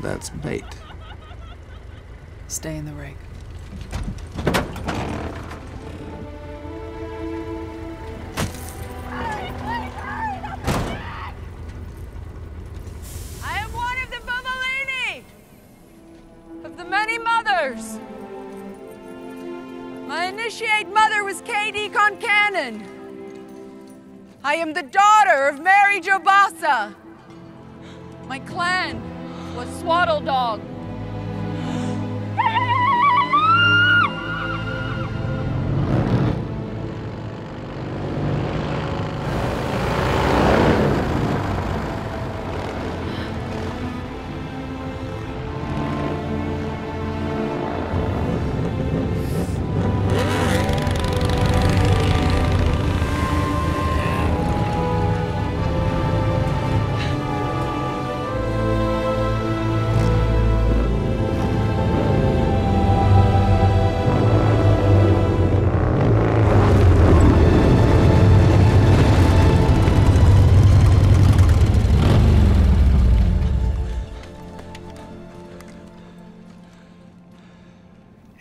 That's bait. Stay in the rig. I am one of the Vuvalini! Of the many mothers! My initiate mother was K.T. Concannon. I am the daughter of Mary Jabassa. My clan was Swaddle Dog.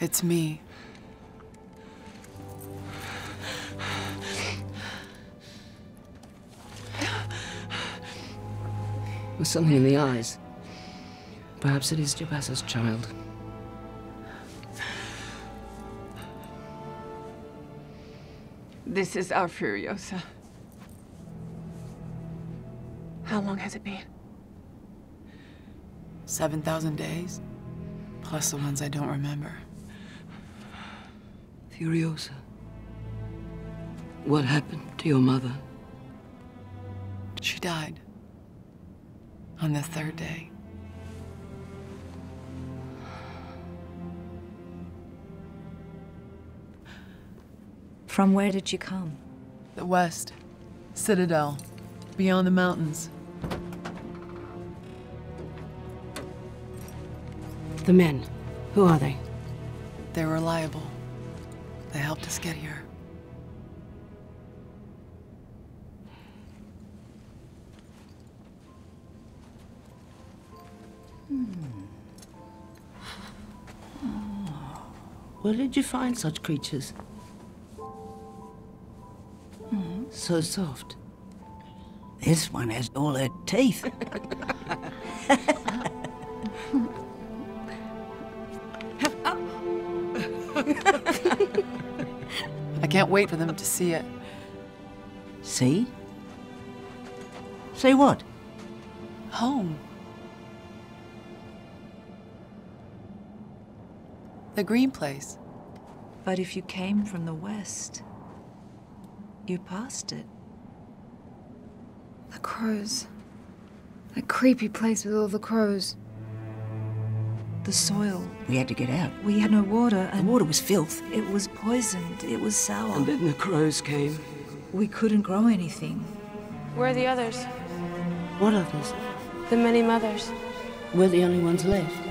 It's me. With something in the eyes. Perhaps it is Jabassa's child. This is our Furiosa. How long has it been? 7,000 days? Plus the ones I don't remember. Furiosa. What happened to your mother? She died. On the third day. From where did you come? The west. Citadel. Beyond the mountains. The men. Who are they? They're reliable. They helped us get here. Hmm. Where did you find such creatures? Hmm. So soft. This one has all her teeth. Uh, I can't wait for them to see it. See? See what? Home. The green place. But if you came from the west, you passed it. The crows. That creepy place with all the crows. The soil. We had to get out. We had no water, The water was filth. it was poisoned. It was sour. And then the crows came. We couldn't grow anything. Where are the others? What others? The many mothers. We're the only ones left.